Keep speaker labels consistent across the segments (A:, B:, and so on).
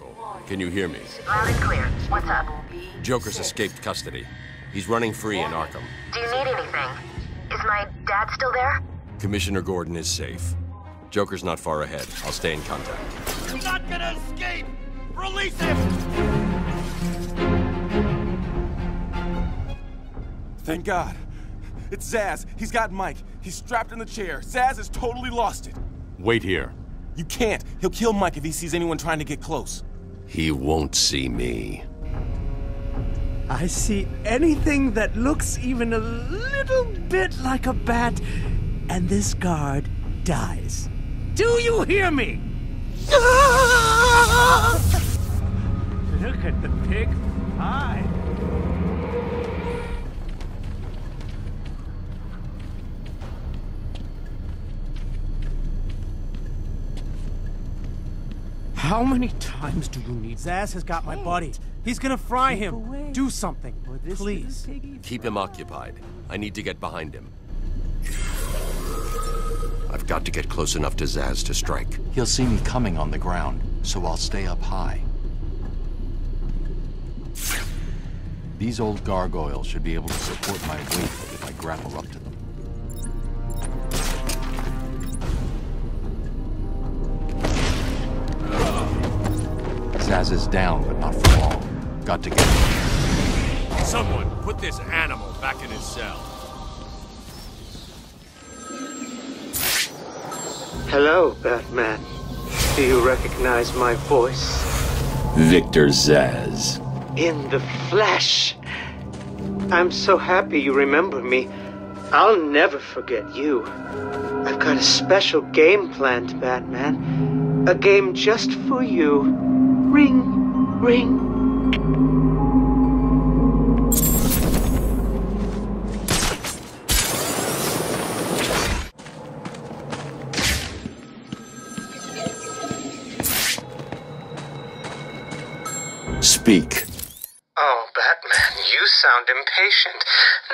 A: Oracle. Can you hear me?
B: Loud and clear. What's up?
A: Joker's escaped custody. He's running free in Arkham.
B: Do you need anything? Is my dad still there?
A: Commissioner Gordon is safe. Joker's not far ahead. I'll stay in contact.
C: You're not gonna escape! Release him!
D: Thank God. It's Zsasz. He's got Mike. He's strapped in the chair. Zsasz has totally lost it.
A: Wait here.
D: You can't. He'll kill Mike if he sees anyone trying to get close.
A: He won't see me.
E: I see anything that looks even a little bit like a bat, and this guard dies. Do you hear me? Look at the pig pie. How many times do you need? Zsasz has got my buddy. He's gonna fry him. Do something, please.
A: Keep him occupied. I need to get behind him. I've got to get close enough to Zsasz to strike.
F: He'll see me coming on the ground, so I'll stay up high. These old gargoyles should be able to support my weight if I grapple up to them. Zsasz is down, but not for long. Got to get him.
A: Someone put this animal back in his cell.
G: Hello, Batman. Do you recognize my voice?
F: Victor Zsasz.
G: In the flesh. I'm so happy you remember me. I'll never forget you. I've got a special game planned, Batman. A game just for you. Ring, ring.
F: Speak.
G: Oh, Batman, you sound impatient.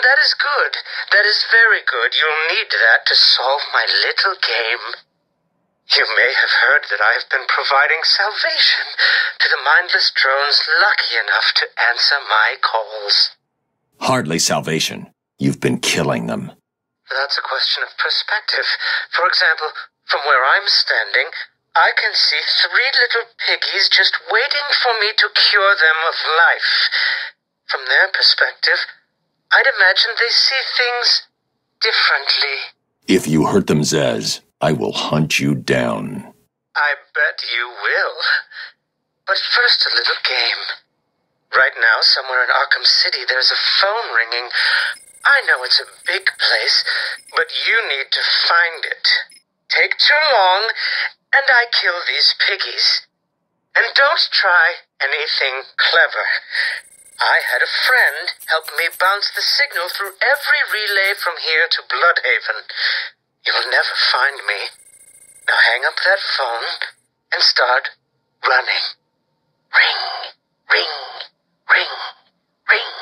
G: That is good. That is very good. You'll need that to solve my little game. You may have heard that I have been providing salvation to the mindless drones lucky enough to answer my calls.
F: Hardly salvation. You've been killing them.
G: That's a question of perspective. For example, from where I'm standing, I can see three little piggies just waiting for me to cure them of life. From their perspective, I'd imagine they see things differently.
F: If you hurt them, Zsasz, I will hunt you down.
G: I bet you will. But first, a little game. Right now, somewhere in Arkham City, there's a phone ringing. I know it's a big place, but you need to find it. Take too long, and I kill these piggies. And don't try anything clever. I had a friend help me bounce the signal through every relay from here to Blüdhaven. You'll never find me. Now hang up that phone and start running. Ring, ring, ring, ring.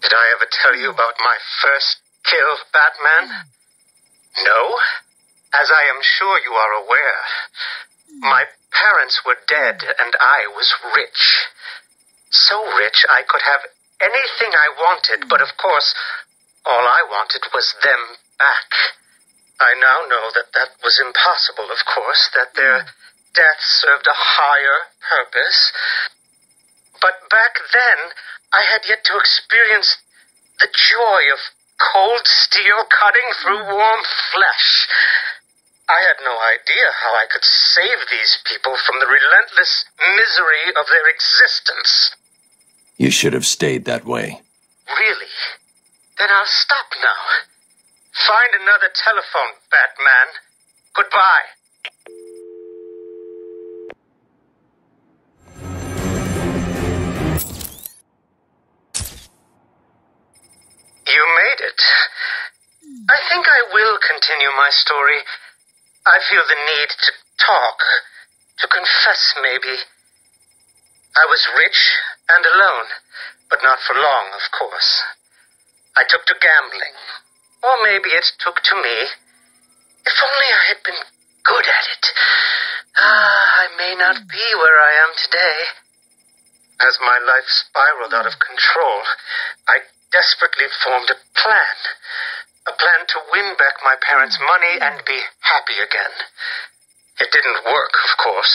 G: Did I ever tell you about my first kill, Batman? No? As I am sure you are aware, my parents were dead and I was rich. So rich I could have anything I wanted, but of course, all I wanted was them back. I now know that that was impossible, of course, that their hmm. death served a higher purpose. But back then, I had yet to experience the joy of cold steel cutting through warm flesh. I had no idea how I could save these people from the relentless misery of their existence.
F: You should have stayed that way.
G: Really? Then I'll stop now. Find another telephone, Batman. Goodbye. Continue my story. I feel the need to talk, to confess maybe. I was rich and alone, but not for long, of course. I took to gambling. Or maybe it took to me. If only I had been good at it. Ah, I may not be where I am today. As my life spiraled out of control, I desperately formed a plan. A plan to win back my parents' money and be happy again. It didn't work, of course.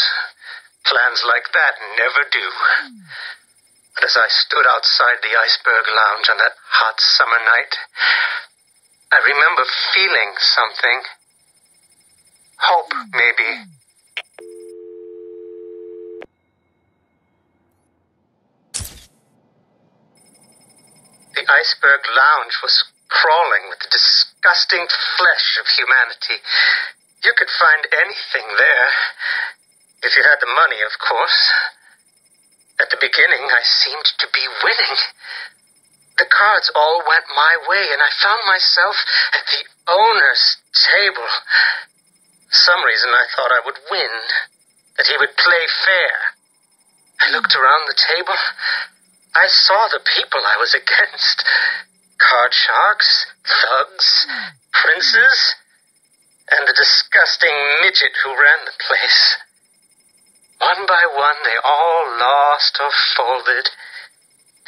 G: Plans like that never do. But as I stood outside the iceberg lounge on that hot summer night, I remember feeling something. Hope, maybe. The iceberg lounge was crawling with the disgusting flesh of humanity. You could find anything there. If you had the money, of course. At the beginning, I seemed to be winning. The cards all went my way, and I found myself at the owner's table. For some reason, I thought I would win, that he would play fair. I looked around the table. I saw the people I was against card sharks, thugs, princes, and the disgusting midget who ran the place. One by one, they all lost or folded.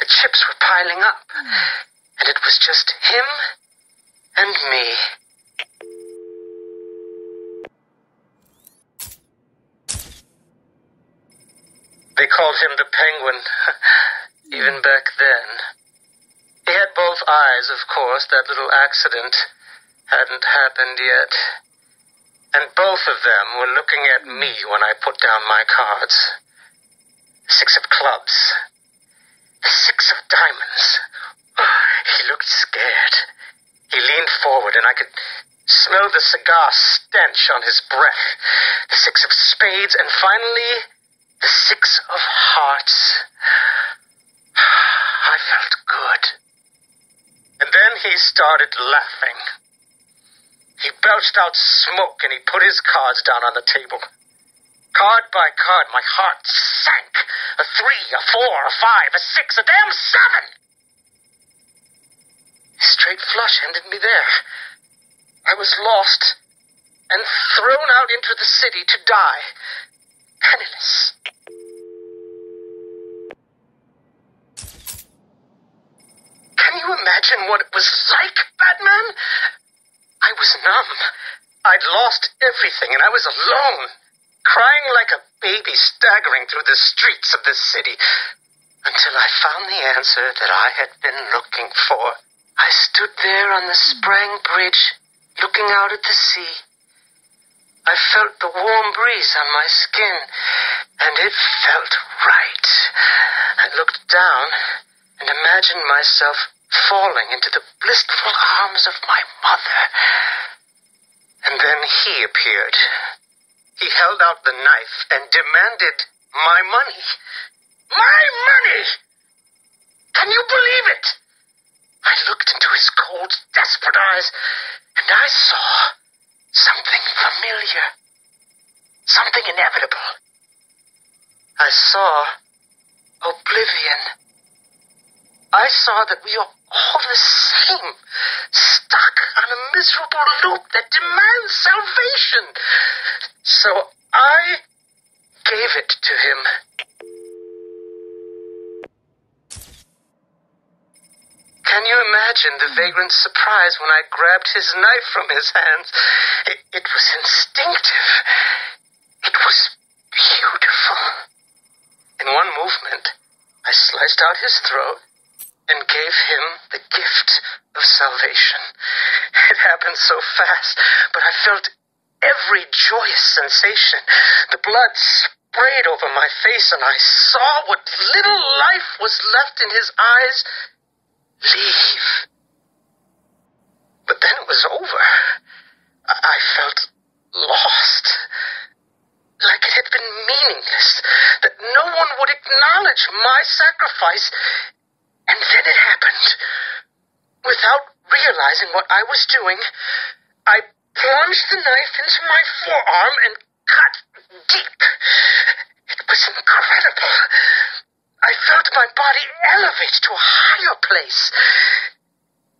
G: The chips were piling up, and it was just him and me. They called him the Penguin, even back then. He had both eyes, of course. That little accident hadn't happened yet. And both of them were looking at me when I put down my cards. Six of clubs. Six of diamonds. He looked scared. He leaned forward, and I could smell the cigar stench on his breath. The six of spades, and finally, the six of hearts. I felt good. He started laughing. He belched out smoke and he put his cards down on the table. Card by card, my heart sank. A three, a four, a five, a six, a damn seven! Straight flush ended me there. I was lost and thrown out into the city to die, penniless. Can you imagine what it was like, Batman? I was numb. I'd lost everything, and I was alone, crying like a baby staggering through the streets of this city until I found the answer that I had been looking for. I stood there on the Sprang Bridge, looking out at the sea. I felt the warm breeze on my skin, and it felt right. I looked down and imagined myself falling into the blissful arms of my mother. And then he appeared. He held out the knife and demanded my money. My money! Can you believe it? I looked into his cold, desperate eyes, and I saw something familiar, something inevitable. I saw oblivion. I saw that we are all the same, stuck on a miserable loop that demands salvation. So I gave it to him. Can you imagine the vagrant's surprise when I grabbed his knife from his hands? It, it was instinctive. It was beautiful. In one movement, I sliced out his throat and gave him the gift of salvation. It happened so fast, but I felt every joyous sensation. The blood sprayed over my face, and I saw what little life was left in his eyes leave. But then it was over. I felt lost. Like it had been meaningless, that no one would acknowledge my sacrifice. And then it happened. Without realizing what I was doing, I plunged the knife into my forearm and cut deep. It was incredible.
H: I felt my body elevate to a higher place.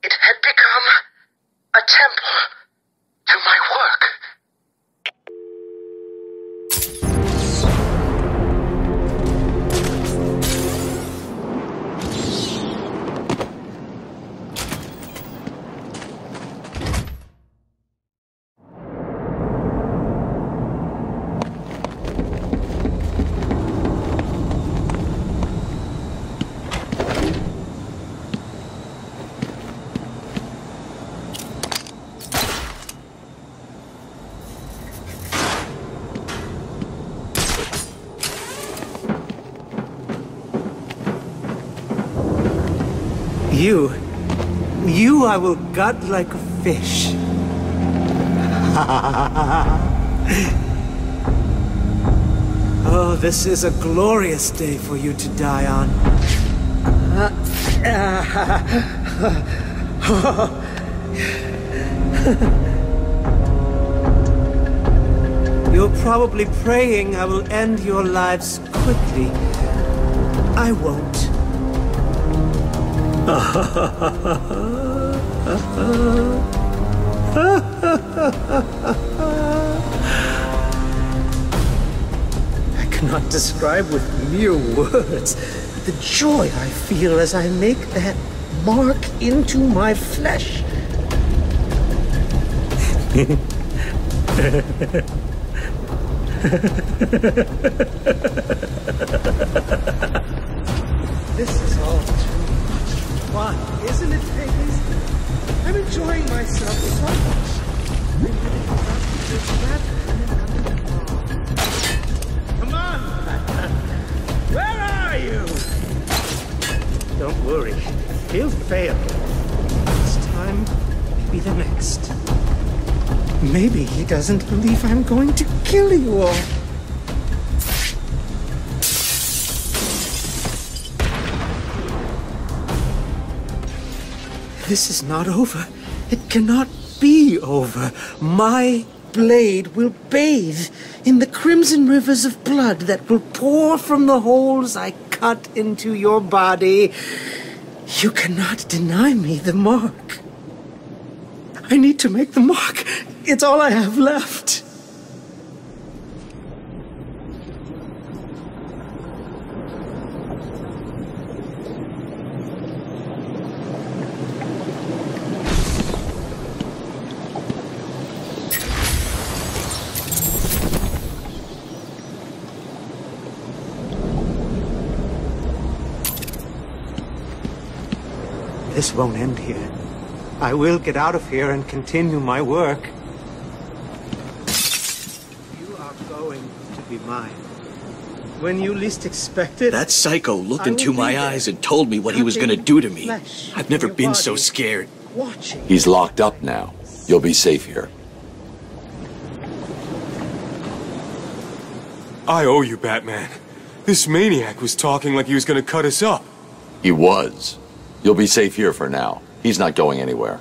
H: It had become a temple to my work.
G: You. You I will gut like a fish. oh, this is a glorious day for you to die on. You're probably praying I will end your lives quickly. I won't. I cannot describe with mere words the joy I feel as I make that mark into my flesh. This is all much fun, isn't it, Peggy? I'm enjoying myself so much. I'm getting back to this Batman and Come on, Where are you? Don't worry. He'll fail. This time, maybe the next. Maybe he doesn't believe I'm going to kill you all. This is not over. It cannot be over. My blade will bathe in the crimson rivers of blood that will pour from the holes I cut into your body. You cannot deny me the mark. I need to make the mark. It's all I have left. This won't end here. I will get out of here and continue my work. You are going to be mine. When you least expect it.
I: That psycho looked
G: I
I: into my eyes and told me what he was going to do to me. I've never been so scared.
G: Watching.
F: He's locked up now. You'll be safe here.
D: I owe you, Batman. This maniac was talking like he was gonna cut us up.
F: He was. You'll be safe here for now. He's not going anywhere.